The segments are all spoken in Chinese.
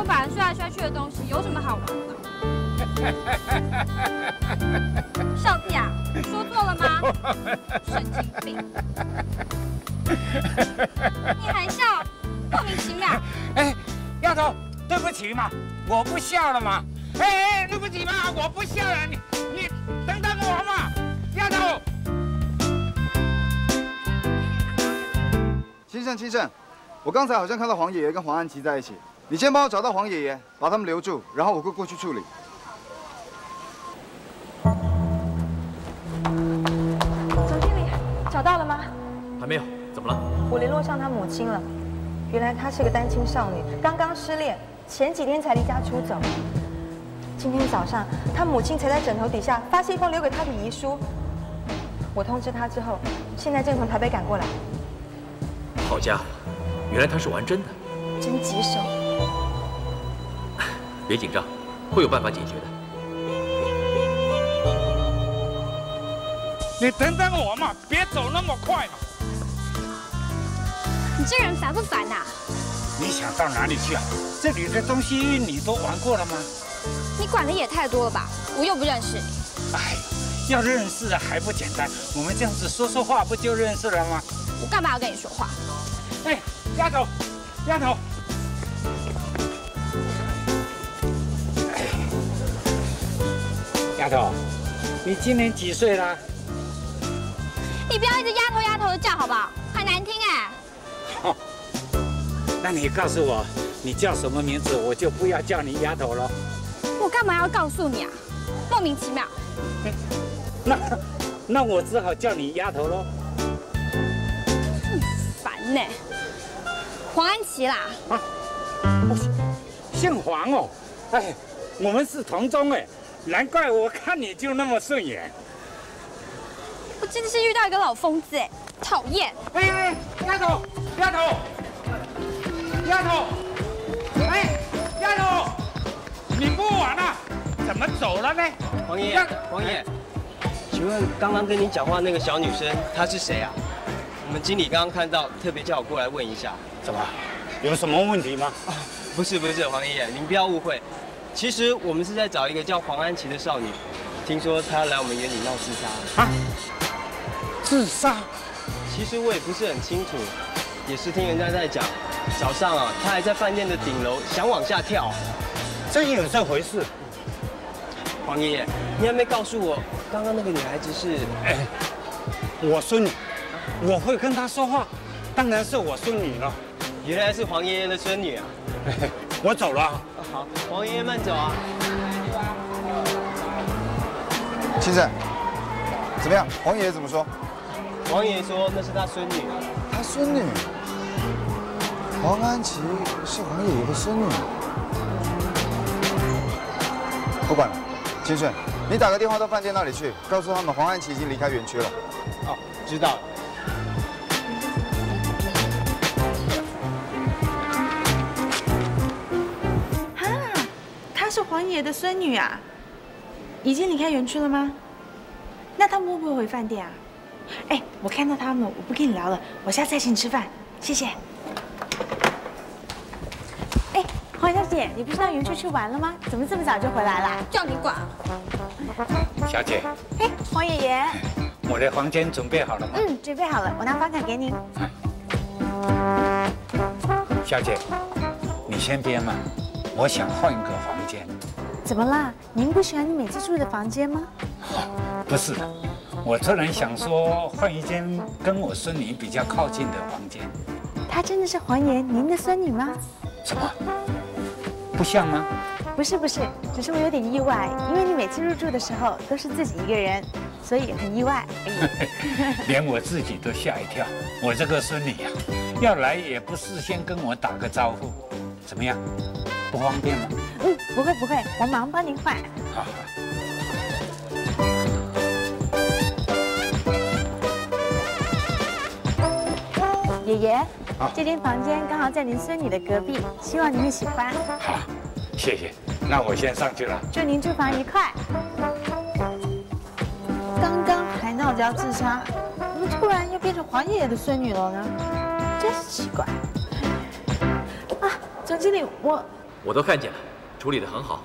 说把人摔来摔去的东西有什么好玩的？少帝啊，说错了吗？神经病！你还笑，莫名其妙。哎，丫头，对不起嘛，我不笑了嘛。哎哎，对不起嘛，我不笑了，你你等等我嘛，丫头。先生，先生，我刚才好像看到黄爷爷跟黄安琪在一起，你先帮我找到黄爷爷，把他们留住，然后我会过去处理。总经理，找到了吗？还没有，怎么了？我联络上他母亲了，原来她是个单亲少女，刚刚失恋，前几天才离家出走。今天早上，她母亲才在枕头底下发现一封留给她的遗书。我通知她之后，现在正从台北赶过来。好家伙，原来他是玩真的，真棘手。别紧张，会有办法解决的。你等等我嘛，别走那么快嘛。你这人烦不烦呐？你想到哪里去啊？这里的东西你都玩过了吗？你管的也太多了吧？我又不认识你。哎，要认识还不简单？我们这样子说说话不就认识了吗？我干嘛要跟你说话？哎，丫头，丫头，丫头，你今年几岁啦？你不要一直丫头丫头的叫好不好？很难听哎。好，那你告诉我你叫什么名字，我就不要叫你丫头了。我干嘛要告诉你啊？莫名其妙。那那我只好叫你丫头喽。烦呢。黄安琪啦。啊，姓黄哦。哎，我们是同宗哎，难怪我看你就那么顺眼。我真的是遇到一个老疯子哎，讨厌！哎哎，丫头，丫头，丫头，哎，丫头，你不玩了？怎么走了呢？王爷，王爷，请问刚刚跟你讲话那个小女生她是谁啊？我们经理刚刚看到，特别叫我过来问一下。怎么？有什么问题吗？不是不是，黄爷爷，您不要误会。其实我们是在找一个叫黄安琪的少女，听说她要来我们园里闹自杀。啊？自杀？其实我也不是很清楚，也是听人家在讲。早上啊，她还在饭店的顶楼想往下跳。真有这回事？黄爷爷，你还没告诉我，刚刚那个女孩子是？哎，我孙女，我会跟她说话，当然是我孙女了。原来是黄爷爷的孙女啊！我走了。好，黄爷爷慢走啊。先生，怎么样？黄爷爷怎么说？黄爷爷说那是他孙女。他孙女？黄安琪是黄爷爷的孙女？不管了，先生，你打个电话到饭店那里去，告诉他们黄安琪已经离开园区了。哦，知道了。爷的孙女啊，已经离开园区了吗？那他们会不会回饭店啊？哎，我看到他们，我不跟你聊了，我下次再请你吃饭，谢谢。哎，黄小姐，你不是到园区去玩了吗？怎么这么早就回来了？叫你管。小姐。哎，黄爷爷。我的房间准备好了吗？嗯，准备好了，我拿房卡给你。小姐，你先别忙。我想换一个房间，怎么啦？您不喜欢你每次住的房间吗？不是，我突然想说换一间跟我孙女比较靠近的房间。她真的是黄爷您的孙女吗？什么？不像吗？不是不是，只是我有点意外，因为你每次入住的时候都是自己一个人，所以很意外。连我自己都吓一跳。我这个孙女呀，要来也不事先跟我打个招呼，怎么样？不方便吗？嗯，不会不会，我马上帮您换。好。爷爷，这间房间刚好在您孙女的隔壁，希望您会喜欢。好，谢谢。那我先上去了。祝您住房愉快。刚刚还闹着要自杀，怎么突然又变成黄爷爷的孙女了呢？真是奇怪。啊，总经理，我。我都看见了，处理得很好。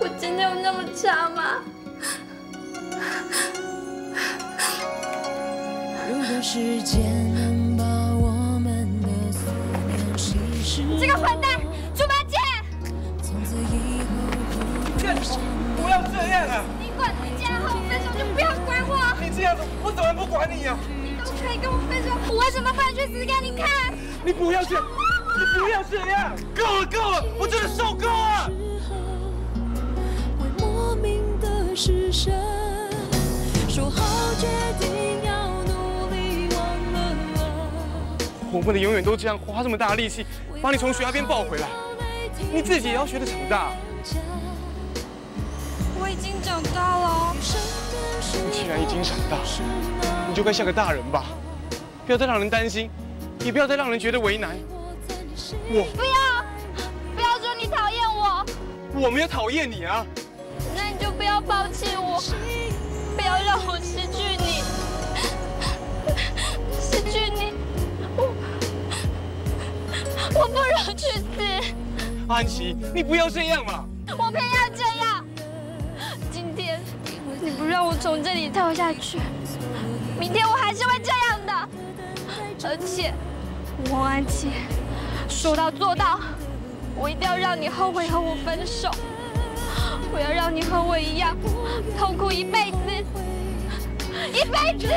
我真的有那么差吗？如果时间能把我们的思念稀释，这个混蛋，猪八戒！从此以后不要这样啊！你管你既然和我分手，就不要管我。你这样子，我怎么不管你呀、你都可以跟我分手，我为什么不能去死给你看？你不要这样，你不要这样！够了够了，我真的受够了！的失神。说好决定要努力忘了，我不能永远都这样花这么大力气把你从悬崖边抱回来，你自己也要学着长大。我已经长大了。你既然已经长大，你就该像个大人吧，不要再让人担心，也不要再让人觉得为难。我不要，不要说你讨厌我，我没有讨厌你啊，要抛弃我，不要让我失去你，失去你，我我不如去死，安琪，你不要这样嘛！我偏要这样。今天你不让我从这里跳下去，明天我还是会这样的。而且，王安琪，说到做到，我一定要让你后悔和我分手。我要让你和我一样痛苦一辈子，一辈子。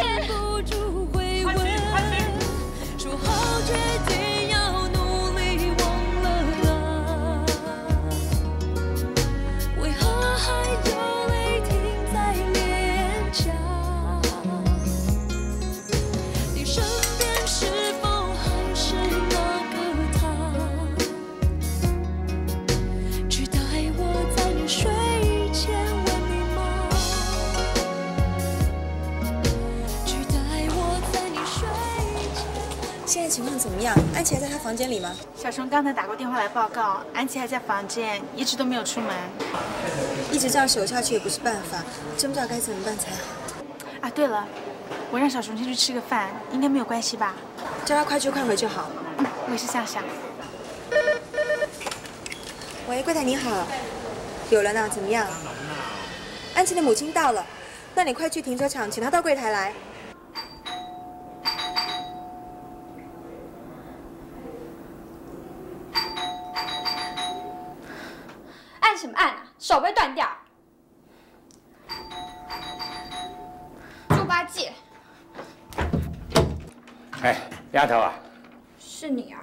么样？安琪还在她房间里吗？小熊刚才打过电话来报告，安琪还在房间，一直都没有出门。一直这样守下去也不是办法，真不知道该怎么办才好。啊，对了，我让小熊先去吃个饭，应该没有关系吧？叫他快去快回就好。嗯，我也是这样想。喂，柜台你好，有人呢？怎么样？安琪的母亲到了，那你快去停车场，请她到柜台来。按什么按啊？手被断掉。猪八戒，哎，丫头啊，是你啊？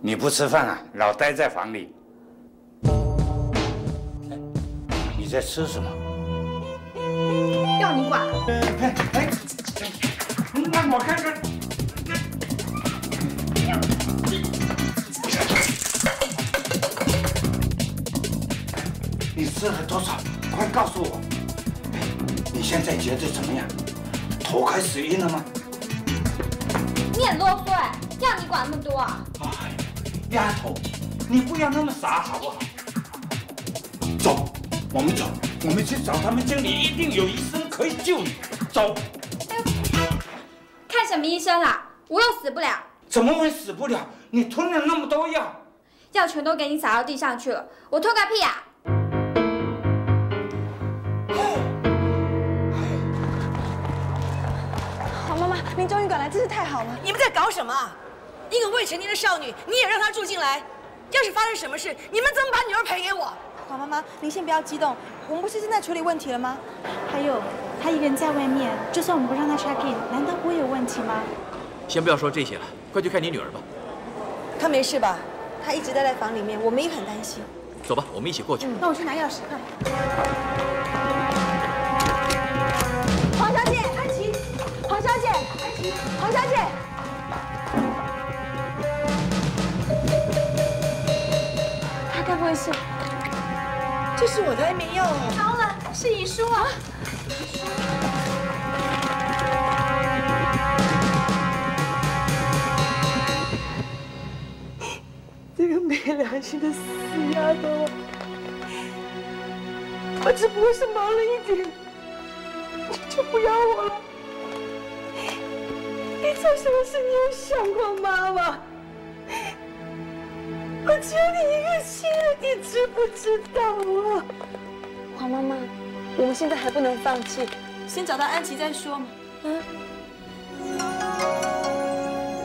你不吃饭啊，老待在房里。哎你在吃什么？要你管？哎哎，让我看看。吃了多少？快告诉我。哎你现在觉得怎么样？头开始晕了吗？你很啰嗦哎，要你管那么多啊？哎，丫头，你不要那么傻好不好？走，我们走，我们去找他们经理，一定有医生可以救你。走，看什么医生啊？我又死不了，怎么会死不了？你吞了那么多药，药全都给你撒到地上去了，我吞个屁啊！您终于赶来，真是太好了。你们在搞什么啊？一个未成年的少女，你也让她住进来？要是发生什么事，你们怎么把女儿赔给我？黄妈妈，您先不要激动，我们不是正在处理问题了吗？还有，她一个人在外面，就算我们不让她 check in，难道不会有问题吗？先不要说这些了，快去看你女儿吧。她没事吧？她一直待在房里面，我们也很担心。走吧，我们一起过去。那我去拿钥匙，快！黄小姐，他该不会是？这是我的安眠药哦。糟了，是遗书啊！这个没良心的死丫头，我只不过是忙了一点，你就不要我了？你做什么事你有想过妈妈？我只有你一个亲人，你知不知道啊？黄妈妈，我们现在还不能放弃，先找到安琪再说嘛。啊？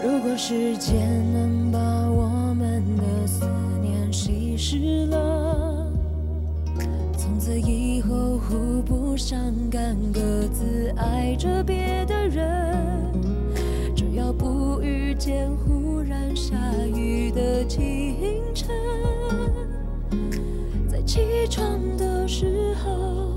如果时间能把我们的思念稀释了，从此以后互不相干，各自爱着别的人。起床的时候，